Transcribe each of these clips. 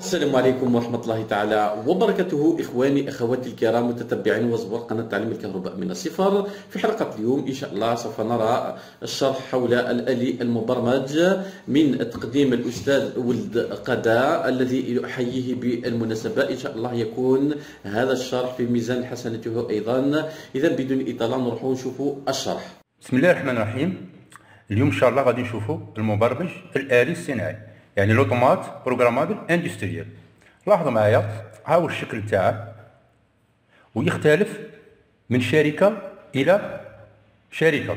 السلام عليكم ورحمة الله تعالى وبركاته إخواني أخواتي الكرام متتبعين وزوار قناة تعليم الكهرباء من الصفر. في حلقة اليوم إن شاء الله سوف نرى الشرح حول الآلي المبرمج من تقديم الأستاذ ولد قدا الذي أحييه بالمناسبة. إن شاء الله يكون هذا الشرح في ميزان حسنته أيضا. إذا بدون إطالة نروح نشوفوا الشرح. بسم الله الرحمن الرحيم. اليوم إن شاء الله غادي نشوفوا المبرمج الآلي الصناعي. يعني l'automate programmable industriel لاحظوا معايا؟ ها هو الشكل تاعه ويختلف من شركة إلى شركة.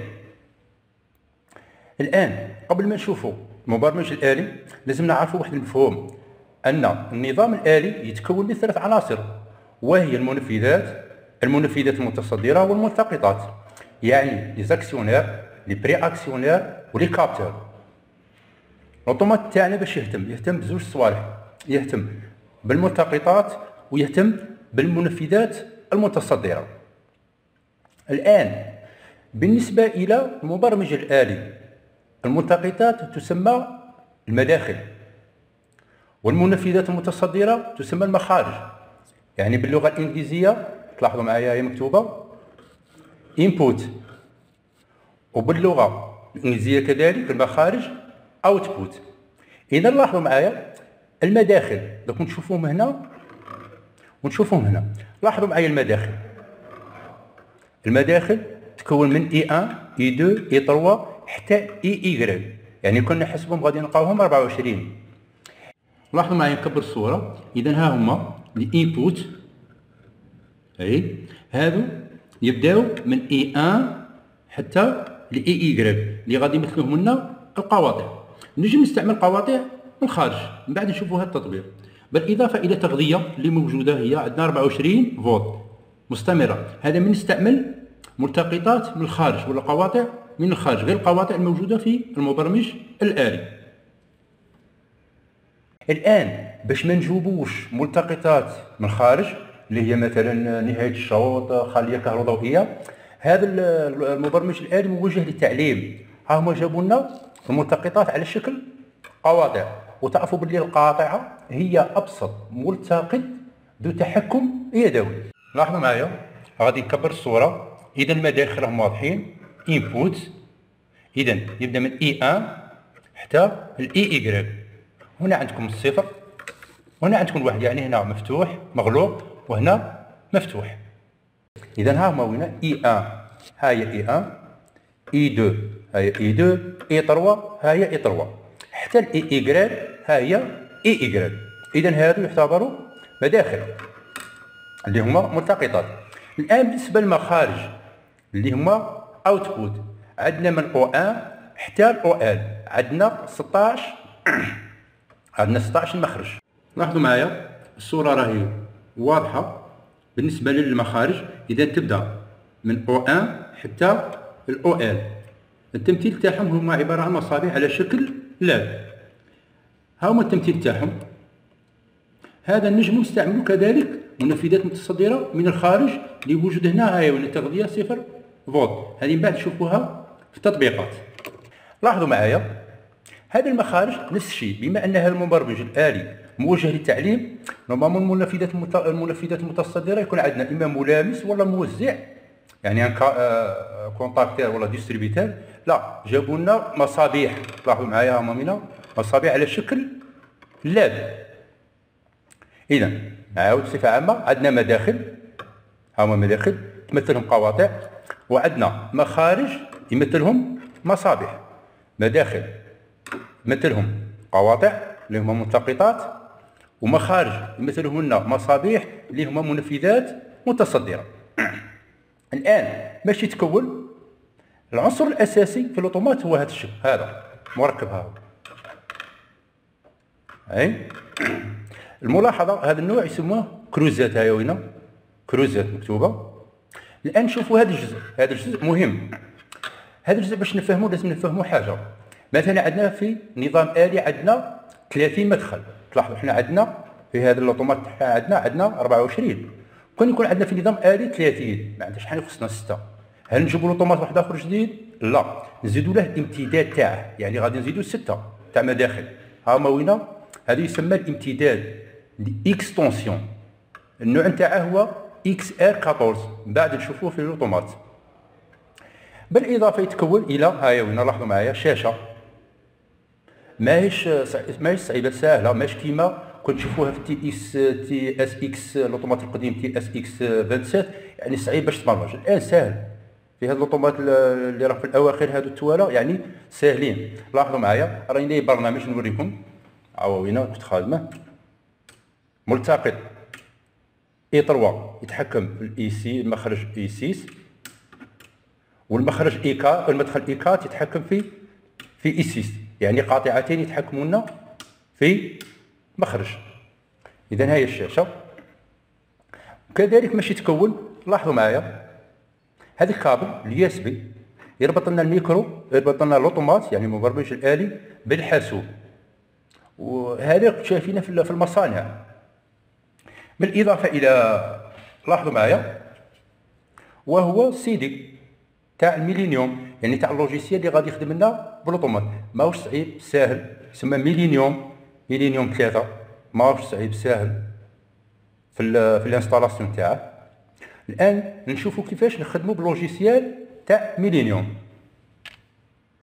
الآن قبل ما نشوفوا المبرمج الآلي لازم نعرفوا واحد المفهوم أن النظام الآلي يتكون من ثلاث عناصر وهي المنفذات المنفذات المتصدرة والملتقطات يعني les actionneurs les pré-actionneurs و les capteurs ال automate تاعنا باش يهتم يهتم بزوج صوالح يهتم بالملتقطات ويهتم بالمنفذات المتصدرة. الآن بالنسبة إلى المبرمج الآلي الملتقطات تسمى المداخل والمنفذات المتصدرة تسمى المخارج. يعني باللغة الإنجليزية تلاحظوا معايا هي مكتوبة input. وباللغة الإنجليزية كذلك المخارج output إذا لاحظوا معايا المداخل. دوك نشوفوهم هنا. ونشوفوهم هنا. لاحظوا معايا المداخل. المداخل تكون من I 1 I 2 I 3 حتى I I. يعني كنا نحسبهم غادي نلقاوهم 24 لاحظوا معايا نكبر الصورة. إذا ها هما ال input I. هادو يبداو من I 1 حتى ل I I اللي غادي يمثلوهم لنا القواطع. نجم نستعمل قواطع من الخارج من بعد نشوفوا هذا التطبيق. بالاضافه إلى تغذية اللي موجودة هي عندنا 24 فولت مستمرة. هذا من نستعمل ملتقطات من الخارج ولا قواطع من الخارج غير القواطع الموجودة في المبرمج الآلي. الآن باش ما نجوبوش ملتقطات من الخارج اللي هي مثلا نهاية الشوط خلية كهروضوئية هذا المبرمج الآلي موجه للتعليم. ها هما جابوا لنا الملتقطات على شكل قواطع وتعرفوا باللي القاطعة هي أبسط ملتقط ذو تحكم يدوي. لاحظوا معايا؟ غادي نكبر الصورة. اذا المداخل راهم واضحين. input اذا يبدأ من I 1 حتى ال I I هنا عندكم الصفر. وهنا عندكم الواحد يعني هنا مفتوح مغلوق وهنا مفتوح. اذا ها هما وين اي 1 ها هي اي 1 إي 2 ها هي إي 2 إي 3 ها هي إي 3 حتى الإي ايكغيك ها هي إي ايكغيك اذا هادو يعتبروا مداخل اللي هما ملتقطات. الآن بالنسبة للمخارج اللي هما output عندنا من O un حتى ال O L. عندنا 16 عندنا 16 مخرج لاحظوا معايا الصورة راهي واضحة. بالنسبة للمخارج إذا تبدأ من O un حتى ال O L. التمثيل تاعهم هما عبارة عن مصابيح على شكل lampes. ها هما التمثيل تاعهم. هذا النجم نستعملو كذلك منفذات متصدرة من الخارج اللي موجود هنا هاي التغذيه صفر فولت. هذه من بعد نشوفوها في التطبيقات. لاحظوا معايا؟ هذه المخارج نفس الشيء بما ان هذا المبرمج الآلي موجه للتعليم normalement المنفذات المنفذات المتصدرة يكون عندنا إما ملامس ولا موزع يعني un contacteur ولا distributeur لا جابوا لنا مصابيح لاحظوا معايا هما منا مصابيح على شكل لاب. اذا نعاود بصفه عامة عندنا مداخل. هما مداخل تمثلهم قواطع وعندنا مخارج يمثلهم مصابيح. مداخل يمثلهم قواطع اللي هما ملتقطات ومخارج يمثلهم لنا مصابيح اللي هما منفذات متصدرة. الآن باش يتكون العنصر الأساسي في الأوتومات هو هذا الشكل هذا مركب هذا. أي؟ الملاحظة هذا النوع يسموه كروزات هاي وين كروزات مكتوبة. الآن شوفوا هذا الجزء هذا الجزء مهم. هذا الجزء باش نفهمه لازم نفهموا حاجة. مثلا عندنا في نظام آلي عندنا 30 مدخل. تلاحظوا إحنا عندنا في هذا الأوتومات عندنا عندنا 24 كون يكون عندنا في نظام آلي 30 ما عندناش شحال خصنا 6 هل نجيبوا l'automate واحد آخر جديد؟ لا. نزيدوا له الامتداد تاعه. يعني غادي نزيدوا ستة تاع مداخل. ها هما وين هذا يسمى الامتداد extension النوع نتاعها هو XR 14 من بعد نشوفوه في ال automate. بالإضافة يتكون إلى هاي وين لاحظوا معايا شاشة. ماهيش ماهيش صعيبة ساهلة ماهيش كيما كنت تشوفوها في TS تي إس إكس الاوتومات القديم تي إس إكس 27 يعني صعيب باش تبرمج. الآن ساهل. في هاد الأوتومات اللي راه في الأواخر هادو التوالا يعني ساهلين. لاحظوا معايا راني برنامج نوريكم. عواوينا كنت خادمه. ملتقط. إي 3 يتحكم في الإي سي المخرج إي 6 والمخرج إي كا المدخل إي كات يتحكم في في إي 6 يعني قاطعتين يتحكمون في مخرج اذا هاي الشاشة. كذلك ماشي تكون لاحظوا معايا. هذا الكابل ال USB يربط لنا الميكرو يربط لنا ال automate يعني المبرمج الآلي بالحاسوب. وهذا شايفينه في المصانع. بالإضافة إلى لاحظوا معايا وهو سي دي تاع ال Millenium يعني تاع ال logiciel اللي غادي يخدم لنا بال automate. ماهوش صعيب ساهل يسمى Millenium. Millenium ثلاثة ماهوش صعيب ساهل في ال في ال installation تاعه. الآن نشوفوا كيفاش نخدموا بال logiciel تاع Millenium.